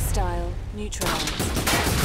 Hostile neutralized.